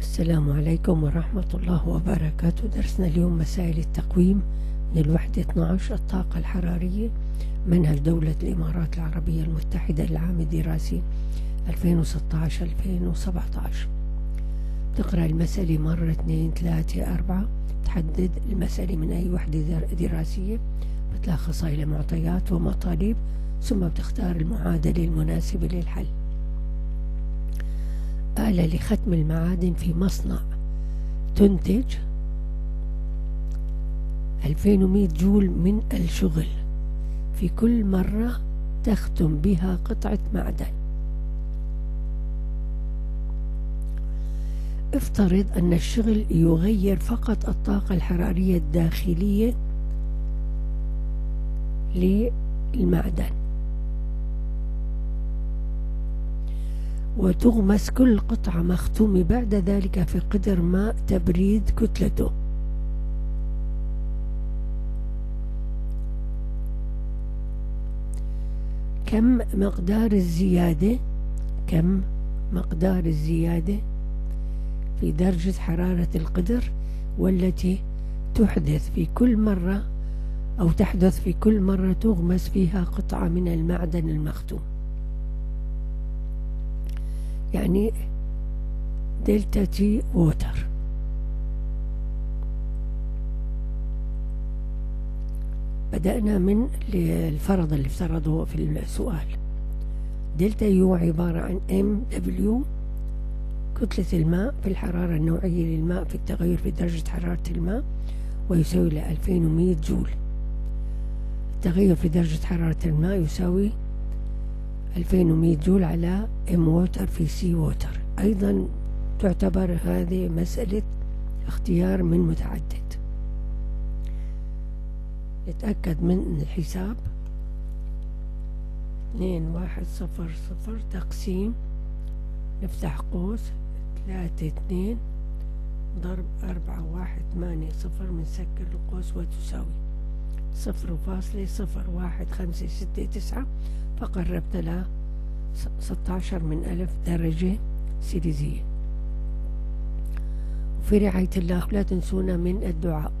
السلام عليكم ورحمة الله وبركاته. درسنا اليوم مسائل التقويم من الوحدة 12 الطاقة الحرارية منهج دولة الإمارات العربية المتحدة للعام الدراسي 2016-2017 تقرأ المسألة مرة اثنين ثلاثة أربعة. تحدد المسألة من أي وحدة دراسية. بتلخصها إلى معطيات ومطالب ثم بتختار المعادلة المناسبة للحل. آلة لختم المعادن في مصنع تنتج 2100 جول من الشغل. في كل مرة تختم بها قطعة معدن. افترض أن الشغل يغير فقط الطاقة الحرارية الداخلية للمعدن. وتغمس كل قطعة مختومة بعد ذلك في قدر ماء تبريد كتلته. كم مقدار الزيادة؟ كم مقدار الزيادة في درجة حرارة القدر والتي تحدث في كل مرة أو تحدث في كل مرة تغمس فيها قطعة من المعدن المختوم؟ يعني delta T water. بدأنا من الفرض اللي افترضه في السؤال. delta U عبارة عن M W كتلة الماء في الحرارة النوعية للماء في التغير في درجة حرارة الماء ويساوي ل 2100 جول. التغير في درجة حرارة الماء يساوي 2100 جول على M water في C water أيضا تعتبر هذه مسألة اختيار من متعدد. نتأكد من الحساب. اثنين واحد صفر صفر تقسيم. نفتح قوس. ثلاثة اثنين. ضرب أربعة واحد ثمانية صفر. بنسكر القوس وتساوي. صفر فاصلة صفر واحد خمسة ستة تسعة فقربت ل 16 من ألف درجة سيليزية وفي رعاية الله لا تنسونا من الدعاء.